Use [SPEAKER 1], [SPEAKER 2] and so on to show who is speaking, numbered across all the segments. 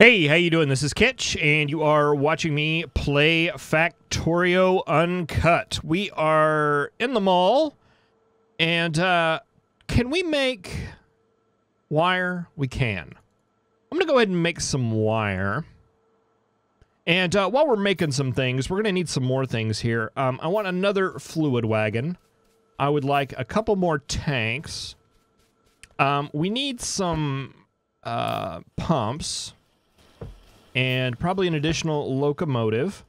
[SPEAKER 1] Hey, how you doing? This is Kitch, and you are watching me play Factorio Uncut. We are in the mall, and uh, can we make wire? We can. I'm going to go ahead and make some wire. And uh, while we're making some things, we're going to need some more things here. Um, I want another fluid wagon. I would like a couple more tanks. Um, we need some uh, pumps and probably an additional locomotive.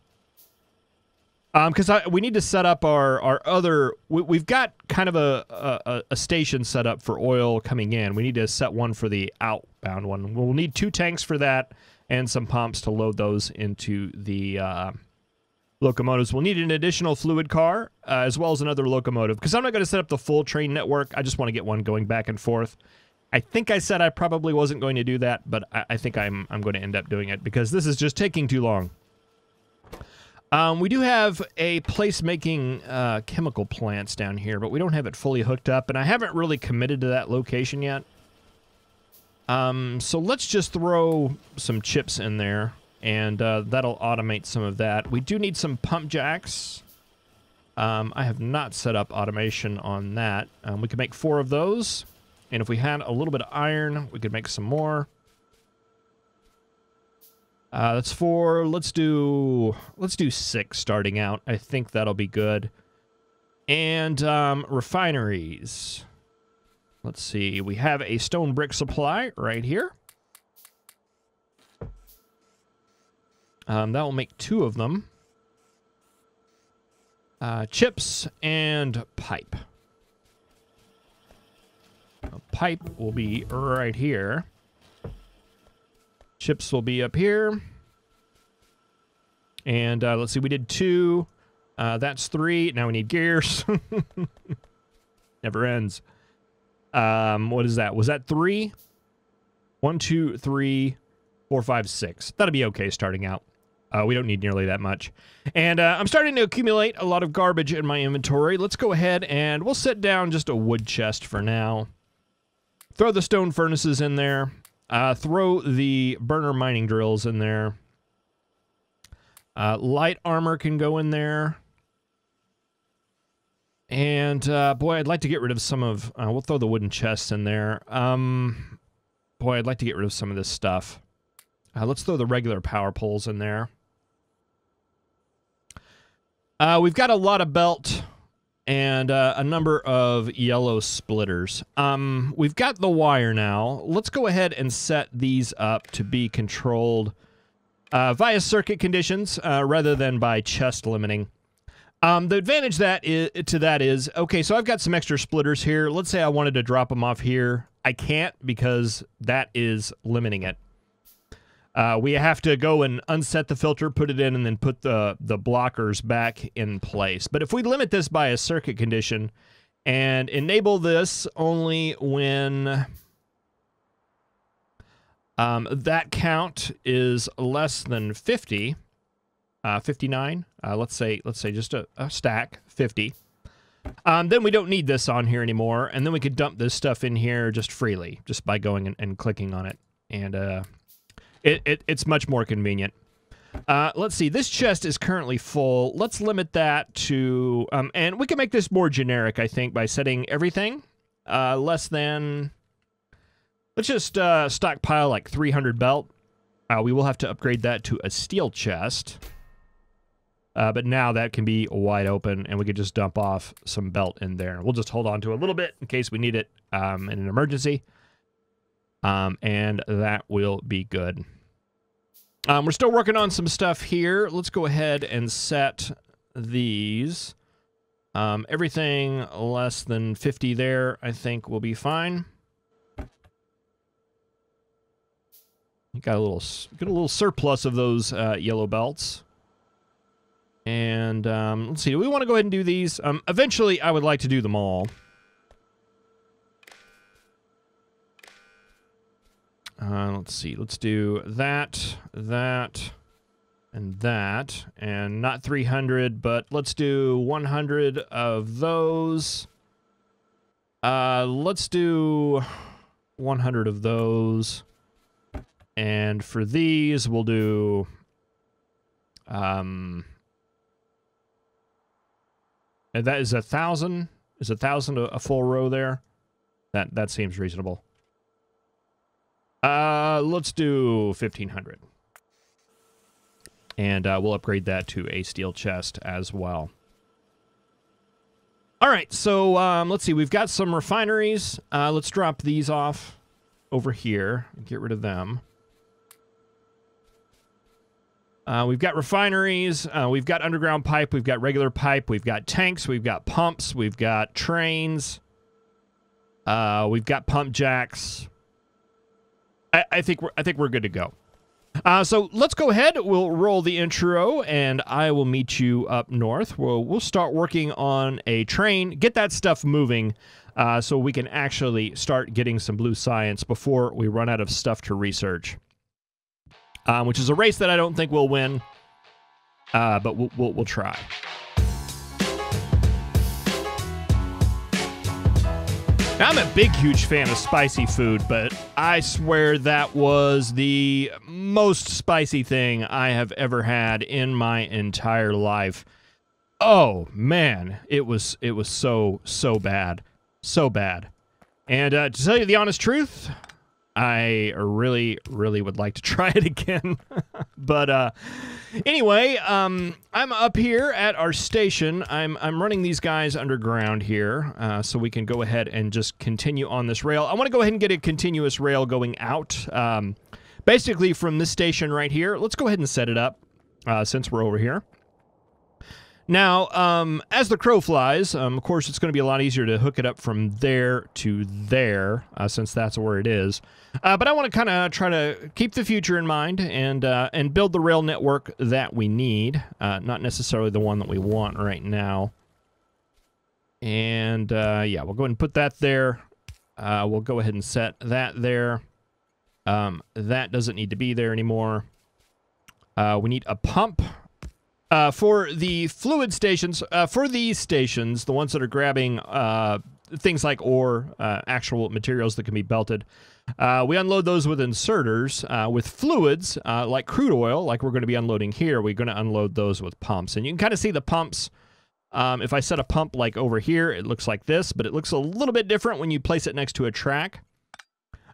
[SPEAKER 1] Um, because we need to set up our our other. We, have got kind of a, a a station set up for oil coming in. We need to set one for the outbound one. We'll need two tanks for that and some pumps to load those into the uh, locomotives. We'll need an additional fluid car uh, as well as another locomotive because I'm not going to set up the full train network. I just want to get one going back and forth. I think I said I probably wasn't going to do that, but I, I think I'm I'm going to end up doing it because this is just taking too long. Um, we do have a place making uh, chemical plants down here, but we don't have it fully hooked up, and I haven't really committed to that location yet. Um, so let's just throw some chips in there, and uh, that'll automate some of that. We do need some pump jacks. Um, I have not set up automation on that. Um, we can make four of those. And if we had a little bit of iron, we could make some more. Uh, that's four. Let's do let's do six starting out. I think that'll be good. And um, refineries. Let's see. We have a stone brick supply right here. Um, that will make two of them. Uh, chips and pipe. Pipe will be right here. Chips will be up here. And uh, let's see, we did two. Uh, that's three. Now we need gears. Never ends. Um, what is that? Was that three? One, two, three, four, five, six. That'll be okay starting out. Uh, we don't need nearly that much. And uh, I'm starting to accumulate a lot of garbage in my inventory. Let's go ahead and we'll set down just a wood chest for now. Throw the stone furnaces in there. Uh, throw the burner mining drills in there. Uh, light armor can go in there. And, uh, boy, I'd like to get rid of some of... Uh, we'll throw the wooden chests in there. Um, boy, I'd like to get rid of some of this stuff. Uh, let's throw the regular power poles in there. Uh, we've got a lot of belt and uh, a number of yellow splitters. Um, we've got the wire now. Let's go ahead and set these up to be controlled uh, via circuit conditions uh, rather than by chest limiting. Um, the advantage that is, to that is, okay, so I've got some extra splitters here. Let's say I wanted to drop them off here. I can't because that is limiting it. Uh, we have to go and unset the filter, put it in, and then put the, the blockers back in place. But if we limit this by a circuit condition and enable this only when um, that count is less than 50, uh, 59, uh, let's say let's say just a, a stack, 50, um, then we don't need this on here anymore, and then we could dump this stuff in here just freely, just by going and, and clicking on it. And uh, it, it, it's much more convenient. Uh, let's see. This chest is currently full. Let's limit that to... Um, and we can make this more generic, I think, by setting everything uh, less than... Let's just uh, stockpile like 300 belt. Uh, we will have to upgrade that to a steel chest. Uh, but now that can be wide open, and we could just dump off some belt in there. We'll just hold on to a little bit in case we need it um, in an emergency. Um, and that will be good. Um, we're still working on some stuff here. Let's go ahead and set these. Um, everything less than 50 there, I think, will be fine. Got a little, got a little surplus of those uh, yellow belts. And um, let's see, do we want to go ahead and do these. Um, eventually, I would like to do them all. Uh, let's see. Let's do that, that, and that. And not 300, but let's do 100 of those. Uh, let's do 100 of those. And for these, we'll do um and that is a thousand. Is a thousand a, a full row there? That that seems reasonable. Uh, let's do fifteen hundred, and uh, we'll upgrade that to a steel chest as well. All right, so um, let's see. We've got some refineries. Uh, let's drop these off over here. and Get rid of them. Uh, we've got refineries, uh, we've got underground pipe, we've got regular pipe, we've got tanks, we've got pumps, we've got trains, uh, we've got pump jacks. I, I, think we're I think we're good to go. Uh, so let's go ahead. We'll roll the intro, and I will meet you up north. We'll we'll start working on a train, get that stuff moving, uh, so we can actually start getting some blue science before we run out of stuff to research um, which is a race that I don't think we'll win, uh, but we'll, we'll, we'll try. Now, I'm a big, huge fan of spicy food, but I swear that was the most spicy thing I have ever had in my entire life. Oh man, it was it was so so bad, so bad. And uh, to tell you the honest truth, I really, really would like to try it again. but uh, anyway, um, I'm up here at our station. I'm, I'm running these guys underground here uh, so we can go ahead and just continue on this rail. I want to go ahead and get a continuous rail going out. Um, basically from this station right here. Let's go ahead and set it up uh, since we're over here. Now, um, as the crow flies, um, of course, it's going to be a lot easier to hook it up from there to there, uh, since that's where it is. Uh, but I want to kind of try to keep the future in mind and uh, and build the rail network that we need, uh, not necessarily the one that we want right now. And uh, yeah, we'll go ahead and put that there. Uh, we'll go ahead and set that there. Um, that doesn't need to be there anymore. we need a pump uh, for the fluid stations, uh, for these stations, the ones that are grabbing uh, things like ore, uh, actual materials that can be belted, uh, we unload those with inserters. Uh, with fluids, like crude oil, like we're going to be unloading here, we're going to unload those with pumps. And you can kind of see the pumps. Um, if I set a pump like over here, it looks like this, but it looks a little bit different when you place it next to a track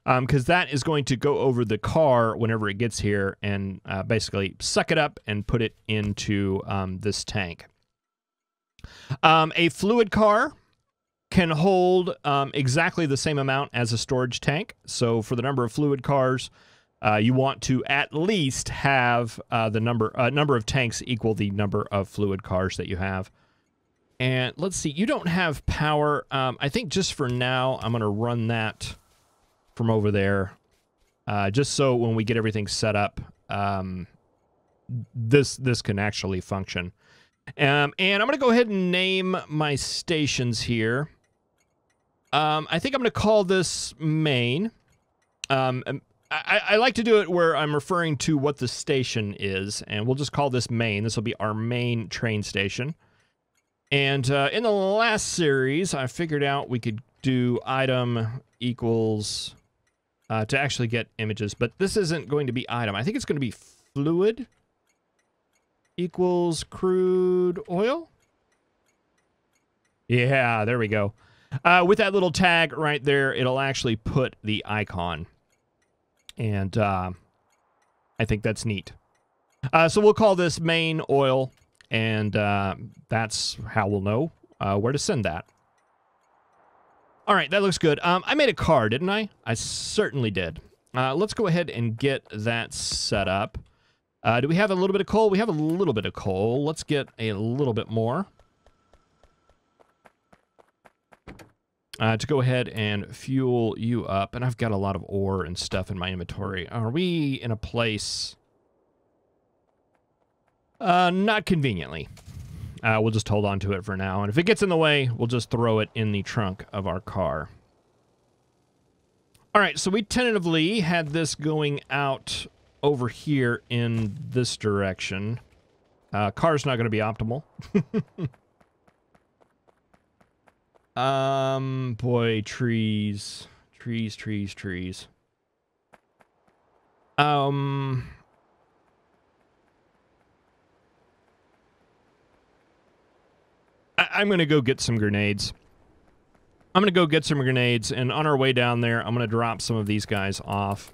[SPEAKER 1] because um, that is going to go over the car whenever it gets here and uh, basically suck it up and put it into um, this tank. Um, a fluid car can hold um, exactly the same amount as a storage tank. So for the number of fluid cars, uh, you want to at least have uh, the number uh, number of tanks equal the number of fluid cars that you have. And let's see, you don't have power. Um, I think just for now, I'm going to run that from over there, uh, just so when we get everything set up, um, this this can actually function. Um, and I'm going to go ahead and name my stations here. Um, I think I'm going to call this main. Um, I, I, like to do it where I'm referring to what the station is, and we'll just call this main. This will be our main train station. And uh, in the last series, I figured out we could do item equals uh, to actually get images. But this isn't going to be item. I think it's going to be fluid equals crude oil. Yeah, there we go. Uh, with that little tag right there, it'll actually put the icon. And uh, I think that's neat. Uh, so we'll call this main oil, and uh, that's how we'll know uh, where to send that. All right, that looks good. Um, I made a car, didn't I? I certainly did. Uh, let's go ahead and get that set up. Uh, do we have a little bit of coal? We have a little bit of coal. Let's get a little bit more. Uh, to go ahead and fuel you up. And I've got a lot of ore and stuff in my inventory. Are we in a place... Uh, not conveniently. Uh, we'll just hold on to it for now. And if it gets in the way, we'll just throw it in the trunk of our car. All right, so we tentatively had this going out over here in this direction. Uh, car's not going to be optimal. um, boy, trees. Trees, trees, trees. Um... I I'm going to go get some grenades. I'm going to go get some grenades, and on our way down there, I'm going to drop some of these guys off.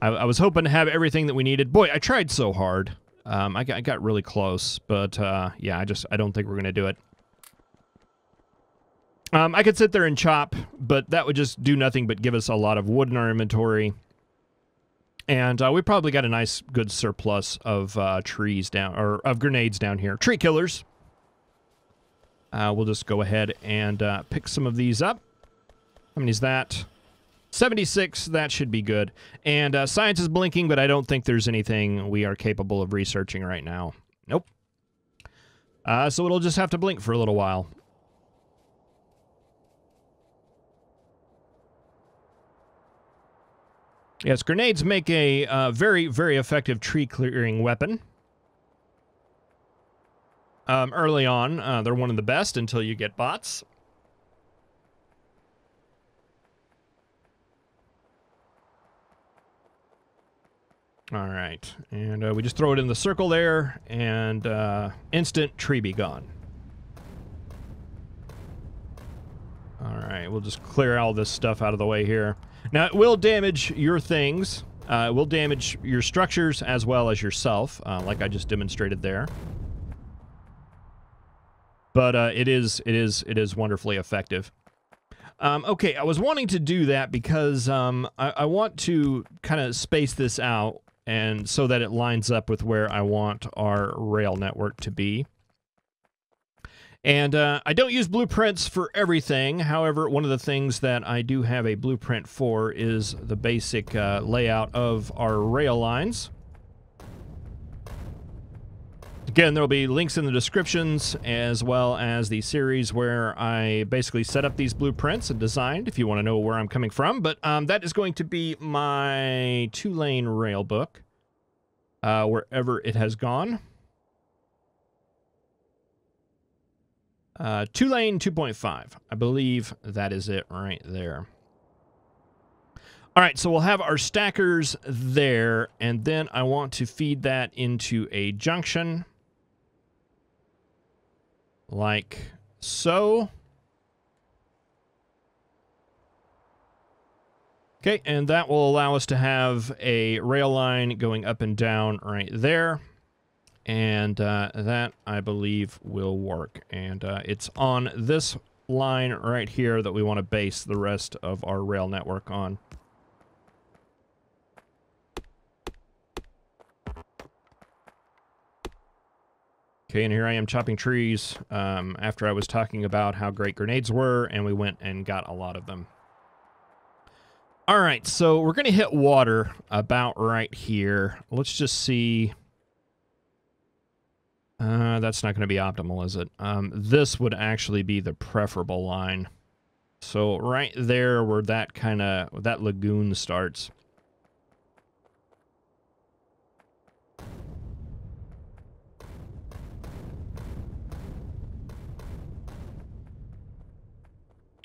[SPEAKER 1] I, I, was hoping to have everything that we needed. Boy, I tried so hard. Um, I, got, I got really close, but uh, yeah, I just I don't think we're going to do it. Um, I could sit there and chop, but that would just do nothing but give us a lot of wood in our inventory. And uh, we probably got a nice, good surplus of uh, trees down, or of grenades down here. Tree killers. Uh, we'll just go ahead and uh, pick some of these up. How many is that? 76, that should be good. And uh, science is blinking, but I don't think there's anything we are capable of researching right now. Nope. Uh, so it'll just have to blink for a little while. Yes, grenades make a uh, very, very effective tree clearing weapon. Um, early on, uh, they're one of the best until you get bots. All right, and uh, we just throw it in the circle there, and uh, instant tree be gone. All right, we'll just clear all this stuff out of the way here. Now, it will damage your things. Uh, it will damage your structures as well as yourself, uh, like I just demonstrated there. But uh, it is it is it is wonderfully effective. Um, okay, I was wanting to do that because um, I, I want to kind of space this out and so that it lines up with where I want our rail network to be. And uh, I don't use blueprints for everything. However, one of the things that I do have a blueprint for is the basic uh, layout of our rail lines. Again, there will be links in the descriptions as well as the series where I basically set up these blueprints and designed if you want to know where I'm coming from. But um, that is going to be my two-lane rail book uh, wherever it has gone. Uh, two lane 2.5. I believe that is it right there. All right, so we'll have our stackers there, and then I want to feed that into a junction like so. Okay, and that will allow us to have a rail line going up and down right there. And uh, that, I believe, will work. And uh, it's on this line right here that we want to base the rest of our rail network on. Okay, and here I am chopping trees um, after I was talking about how great grenades were, and we went and got a lot of them. All right, so we're going to hit water about right here. Let's just see. Uh, that's not going to be optimal, is it? Um, this would actually be the preferable line. So right there where that kind of, that lagoon starts.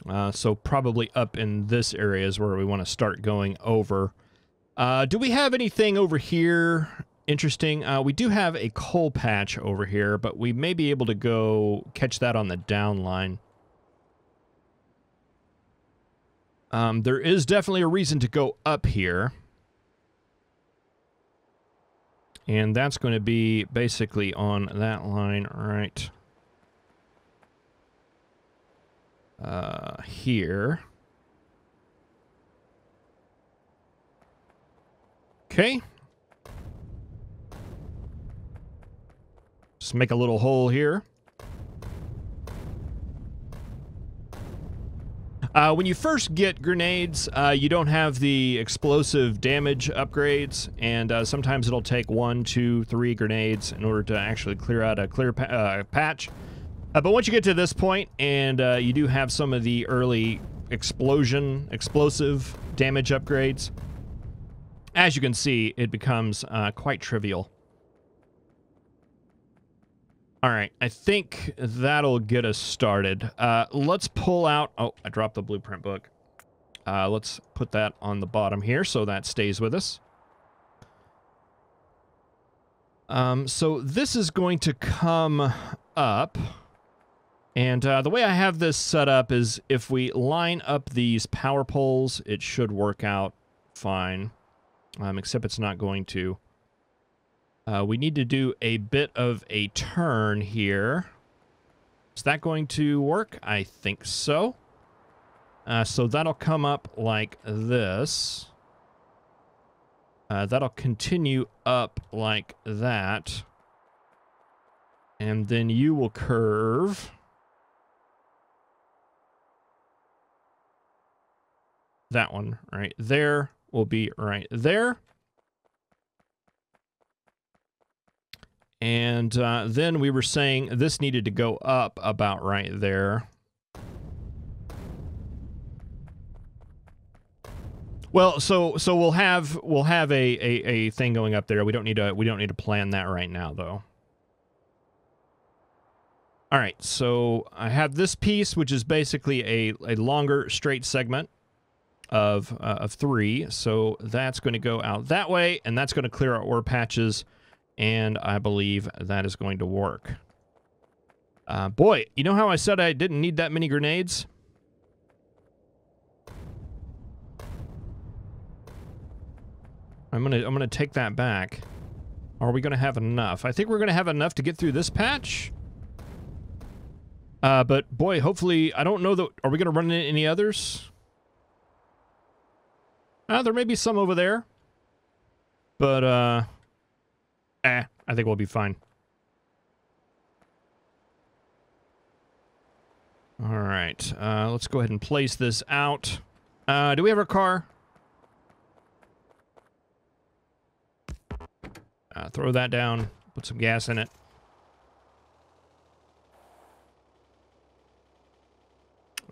[SPEAKER 1] Uh, so probably up in this area is where we want to start going over. Uh, do we have anything over here interesting? Uh, we do have a coal patch over here, but we may be able to go catch that on the down line. Um, there is definitely a reason to go up here. And that's going to be basically on that line right uh, here. Okay. Just make a little hole here. Uh, when you first get grenades, uh, you don't have the explosive damage upgrades, and uh, sometimes it'll take one, two, three grenades in order to actually clear out a clear pa uh, patch. Uh, but once you get to this point, and uh, you do have some of the early explosion, explosive damage upgrades, as you can see, it becomes uh, quite trivial. All right, I think that'll get us started. Uh, let's pull out... Oh, I dropped the blueprint book. Uh, let's put that on the bottom here so that stays with us. Um, so this is going to come up. And uh, the way I have this set up is if we line up these power poles, it should work out fine. Um, except it's not going to. Uh, we need to do a bit of a turn here. Is that going to work? I think so. Uh, so that'll come up like this. Uh, that'll continue up like that. And then you will curve. That one right there will be right there. And uh, then we were saying this needed to go up about right there. Well, so so we'll have we'll have a, a, a thing going up there. We don't need to we don't need to plan that right now though. All right, so I have this piece, which is basically a, a longer straight segment of uh, of three. So that's going to go out that way, and that's going to clear our ore patches and I believe that is going to work. Uh, boy, you know how I said I didn't need that many grenades? I'm gonna I'm gonna take that back. Are we gonna have enough? I think we're gonna have enough to get through this patch. Uh, but boy, hopefully, I don't know that. Are we gonna run into any others? Uh, there may be some over there. But, uh, Eh, I think we'll be fine. All right, uh, let's go ahead and place this out. Uh, do we have a car? Uh, throw that down, put some gas in it.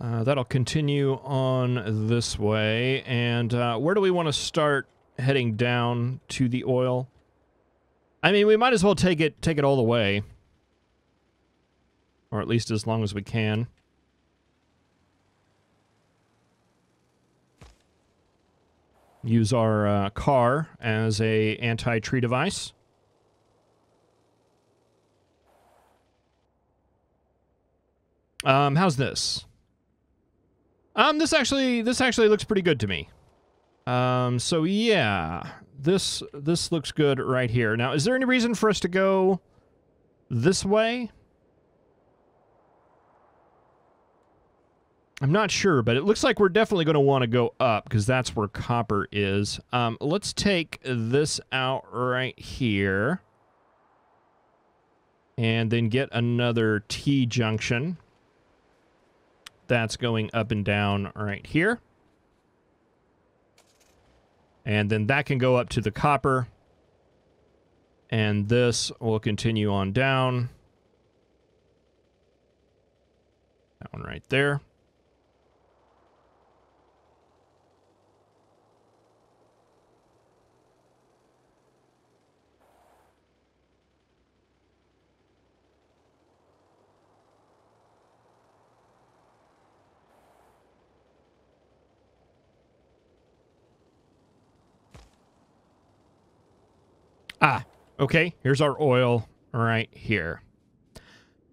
[SPEAKER 1] Uh, that'll continue on this way. And uh, where do we want to start heading down to the oil? I mean, we might as well take it take it all the way. Or at least as long as we can. Use our uh, car as a anti-tree device. Um, how's this? Um, this actually this actually looks pretty good to me. Um, so yeah, this this looks good right here. Now, is there any reason for us to go this way? I'm not sure, but it looks like we're definitely going to want to go up because that's where copper is. Um, let's take this out right here. And then get another T-junction. That's going up and down right here. And then that can go up to the copper. And this will continue on down. That one right there. Ah, okay. Here's our oil right here.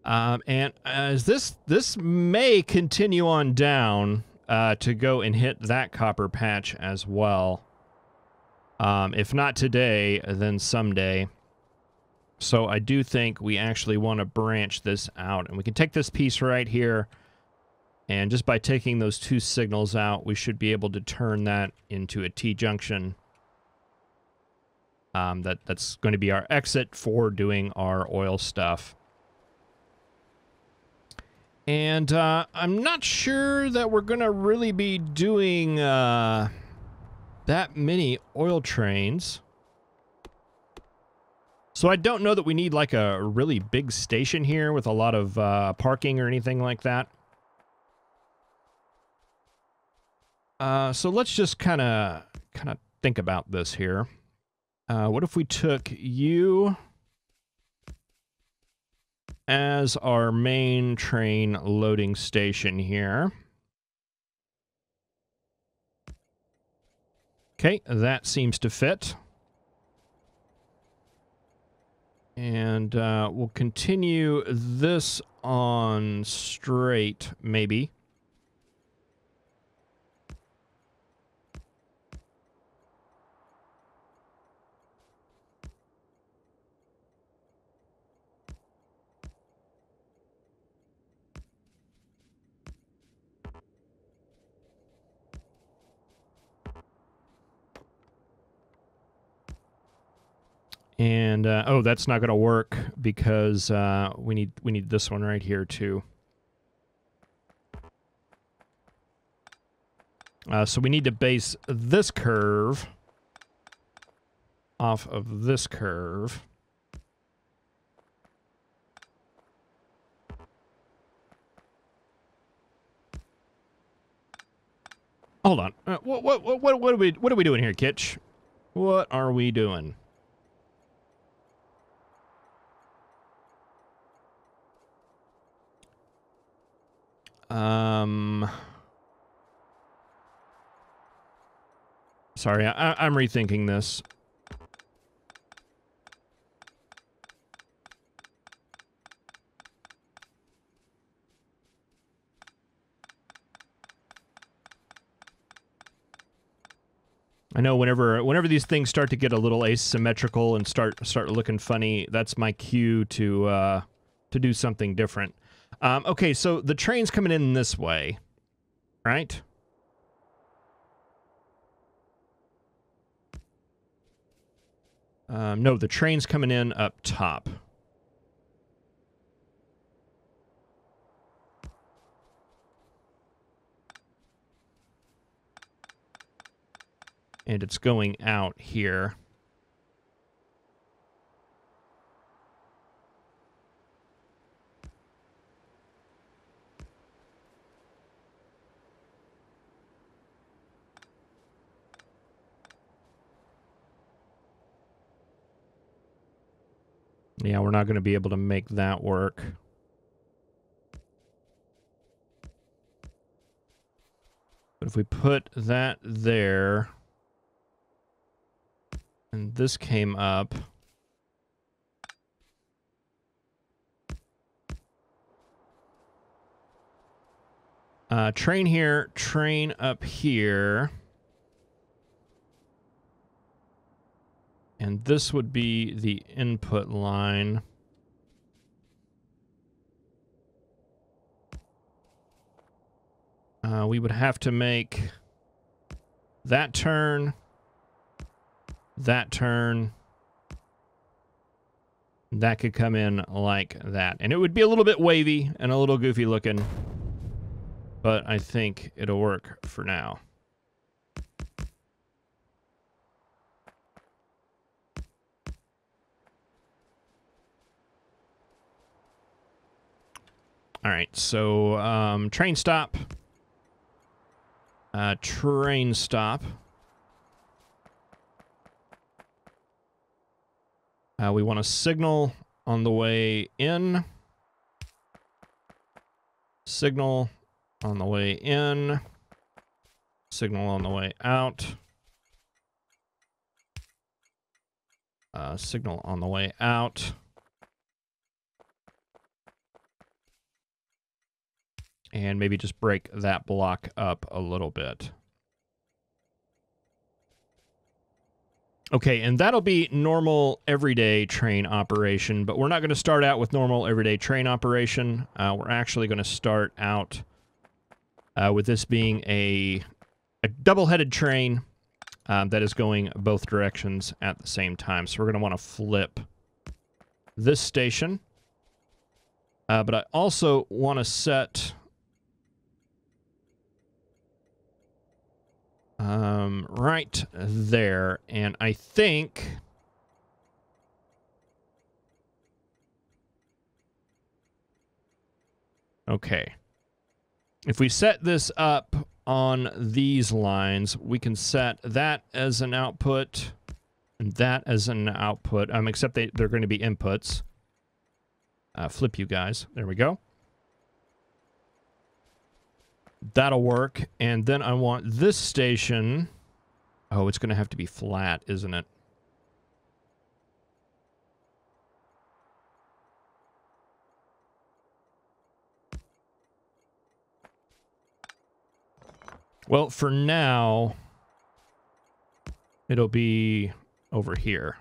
[SPEAKER 1] Um, and as this this may continue on down uh, to go and hit that copper patch as well. Um, if not today, then someday. So I do think we actually want to branch this out. And we can take this piece right here. And just by taking those two signals out, we should be able to turn that into a T-junction um, that that's going to be our exit for doing our oil stuff. And uh, I'm not sure that we're going to really be doing uh, that many oil trains. So I don't know that we need like a really big station here with a lot of uh, parking or anything like that. Uh, so let's just kind of kind of think about this here. Uh, what if we took you as our main train loading station here? Okay, that seems to fit. And uh, we'll continue this on straight, maybe. And uh, oh, that's not going to work because uh, we need we need this one right here too. Uh, so we need to base this curve off of this curve. Hold on. Uh, what, what what what are we what are we doing here, Kitch? What are we doing? Um, sorry, I, I'm rethinking this. I know whenever whenever these things start to get a little asymmetrical and start start looking funny, that's my cue to uh, to do something different. Um, okay, so the train's coming in this way, right? Um, no, the train's coming in up top. And it's going out here. Yeah, we're not going to be able to make that work. But if we put that there, and this came up, uh, train here, train up here. And this would be the input line. Uh, we would have to make that turn, that turn, that could come in like that. And it would be a little bit wavy and a little goofy looking, but I think it'll work for now. All right, so um, train stop. Uh, train stop. Uh, we want a signal on the way in. Signal on the way in. Signal on the way out. Uh, signal on the way out. And maybe just break that block up a little bit. Okay, and that'll be normal everyday train operation, but we're not going to start out with normal everyday train operation. Uh, we're actually going to start out uh, with this being a, a double-headed train um, that is going both directions at the same time. So we're going to want to flip this station. Uh, but I also want to set Um, right there. And I think... Okay. If we set this up on these lines, we can set that as an output and that as an output, um, except they, they're going to be inputs. Uh, flip you guys. There we go. That'll work. And then I want this station Oh, it's going to have to be flat, isn't it? Well, for now, it'll be over here.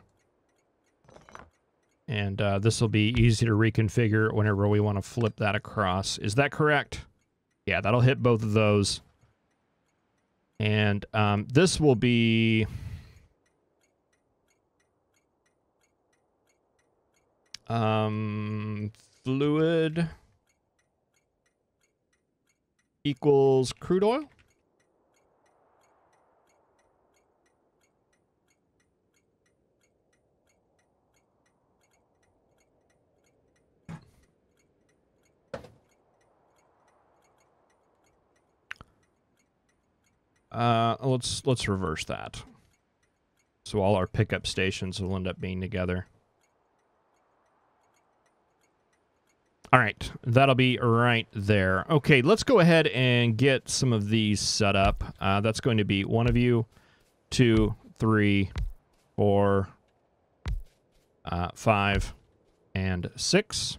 [SPEAKER 1] And uh, this will be easy to reconfigure whenever we want to flip that across. Is that correct? Yeah, that'll hit both of those. And um, this will be... Um, fluid equals crude oil. Uh, let's let's reverse that. So all our pickup stations will end up being together. All right, that'll be right there. Okay, let's go ahead and get some of these set up. Uh, that's going to be one of you, two, three, four, uh, five, and six.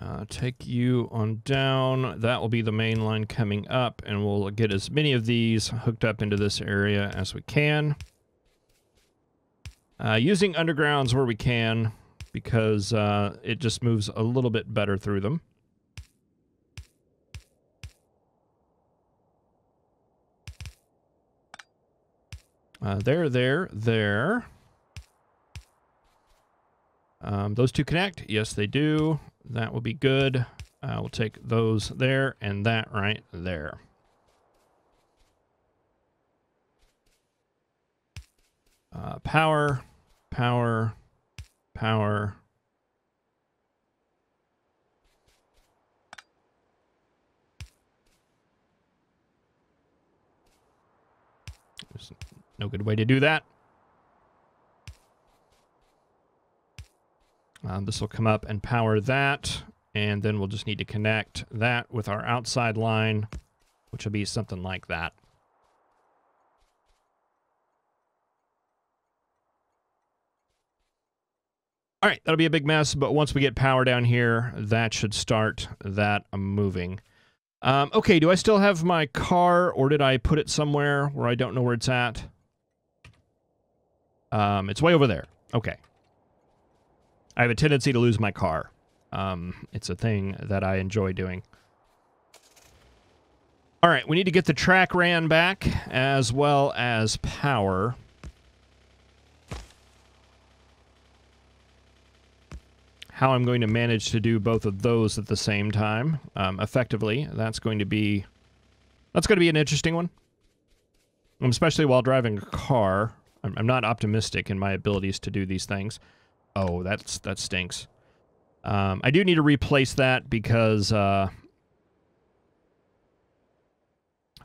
[SPEAKER 1] Uh, take you on down. That will be the main line coming up, and we'll get as many of these hooked up into this area as we can. Uh, using undergrounds where we can, because uh, it just moves a little bit better through them. Uh, there, there, there. Um, those two connect. Yes, they do. That will be good. Uh, we'll take those there and that right there. Uh, power, power, power. There's no good way to do that. Um, this will come up and power that, and then we'll just need to connect that with our outside line, which will be something like that. All right, that'll be a big mess, but once we get power down here, that should start that moving. Um, okay, do I still have my car, or did I put it somewhere where I don't know where it's at? Um, it's way over there. Okay. I have a tendency to lose my car. Um, it's a thing that I enjoy doing. All right, we need to get the track ran back as well as power. How I'm going to manage to do both of those at the same time um, effectively, that's going to be that's going to be an interesting one. Especially while driving a car. I'm, I'm not optimistic in my abilities to do these things. Oh, that's that stinks. Um, I do need to replace that because uh,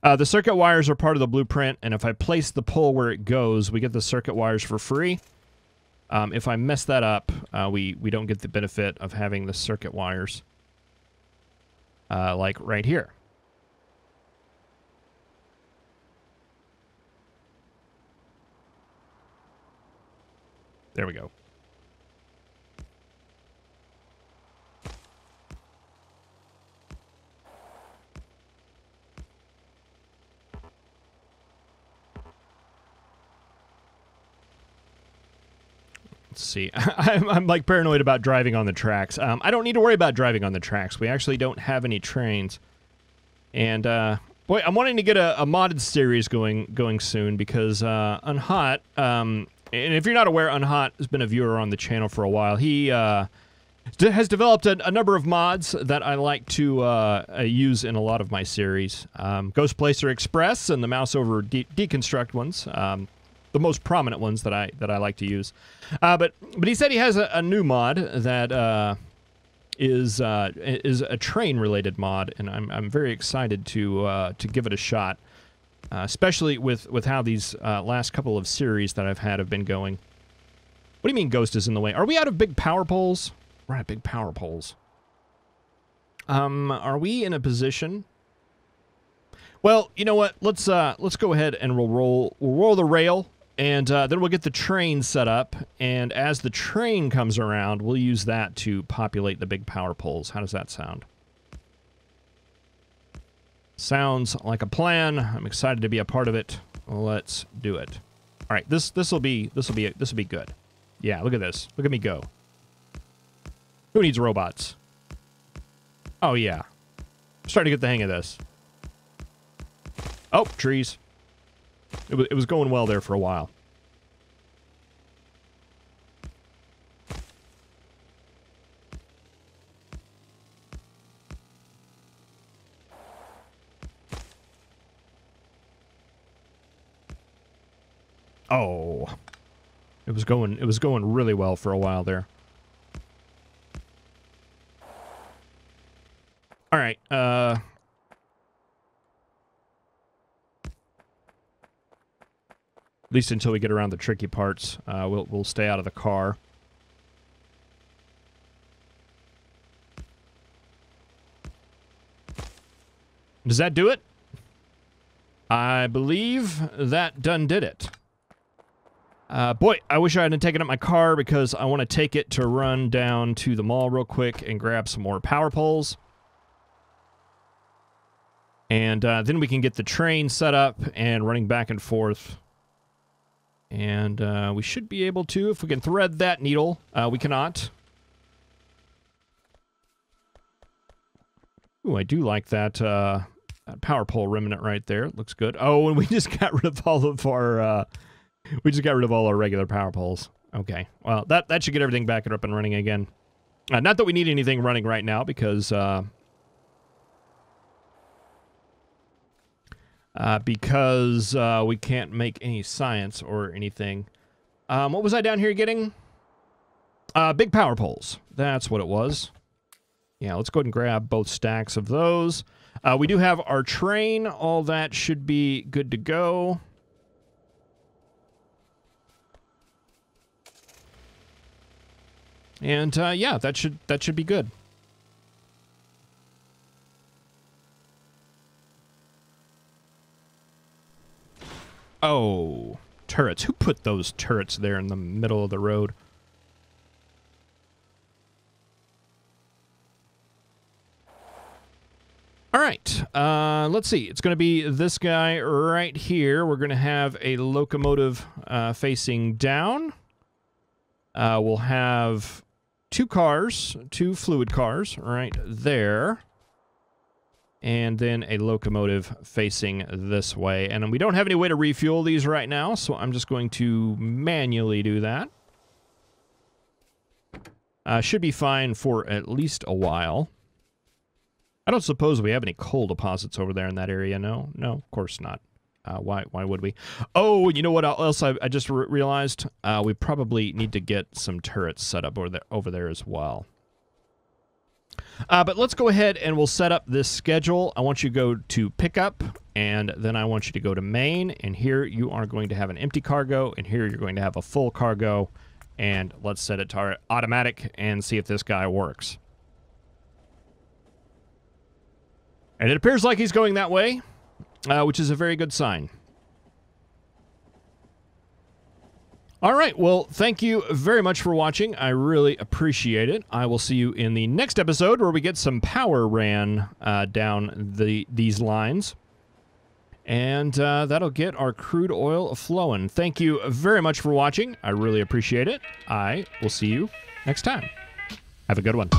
[SPEAKER 1] uh, the circuit wires are part of the blueprint, and if I place the pole where it goes, we get the circuit wires for free. Um, if I mess that up, uh, we, we don't get the benefit of having the circuit wires. Uh, like right here. There we go. Let's see. I'm, I'm, like paranoid about driving on the tracks. Um, I don't need to worry about driving on the tracks. We actually don't have any trains. And, uh, boy, I'm wanting to get a, a, modded series going going soon because uh, Unhot, um, and if you're not aware, Unhot has been a viewer on the channel for a while. He uh, has developed a, a, number of mods that I like to uh, uh, use in a lot of my series. Um, Ghost Placer Express and the Mouse over de Deconstruct ones. Um, the most prominent ones that I that I like to use. Uh, but but he said he has a, a new mod that uh, is uh, is a train related mod, and I'm I'm very excited to uh, to give it a shot. uh, especially with with how these uh, last couple of series that I've had have been going. What do you mean Ghost is in the way? Are we out of big power poles? We're out of big power poles. Um, are we in a position? Well, you know what? Let's uh, let's go ahead and we'll roll we'll roll the rail, and uh, then we'll get the train set up. And as the train comes around, we'll use that to populate the big power poles. How does that sound? Sounds like a plan. I'm excited to be a part of it. Let's do it. All right, this this will be this will be this will be good. Yeah, look at this. Look at me go. Who needs robots? Oh yeah, I'm starting to get the hang of this. Oh, trees. It was it was going well there for a while. Oh. It was going it was going really well for a while there. All right. Uh At least until we get around the tricky parts, uh, we'll we'll stay out of the car. Does that do it? I believe that done did it. Uh, boy, I wish I hadn't taken up my car because I want to take it to run down to the mall real quick and grab some more power poles. And uh, then we can get the train set up and running back and forth. And uh, we should be able to, if we can thread that needle. Uh, we cannot. Ooh, I do like that, uh, that power pole remnant right there. It looks good. Oh, and we just got rid of all of our... Uh, we just got rid of all our regular power poles. Okay. Well, that, that should get everything back up and running again. Uh, not that we need anything running right now because... uh, because uh, we can't make any science or anything. Um, what was I down here getting? Uh, big power poles. That's what it was. Yeah, let's go ahead and grab both stacks of those. Uh, we do have our train. All that should be good to go. And uh, yeah, that should that should be good. Oh, turrets. Who put those turrets there in the middle of the road? All right, uh, let's see. It's going to be this guy right here. We're going to have a locomotive uh, facing down. Uh, we'll have two cars, two fluid cars right there and then a locomotive facing this way. And we don't have any way to refuel these right now, so I'm just going to manually do that. Uh, should be fine for at least a while. I don't suppose we have any coal deposits over there in that area. No, no, of course not. Uh, why? Why would we? Oh, you know what else I, I just re realized? Uh, we probably need to get some turrets set up over there, over there as well. Uh, but let's go ahead and we'll set up this schedule. I want you to go to pickup, and then I want you to go to main, and here you are going to have an empty cargo, and here you're going to have a full cargo, and let's set it to automatic and see if this guy works. And it appears like he's going that way, uh, which is a very good sign. All right. Well, thank you very much for watching. I really appreciate it. I will see you in the next episode where we get some power ran uh, down the these lines. And uh, that'll get our crude oil flowing. Thank you very much for watching. I really appreciate it. I will see you next time. Have a good one.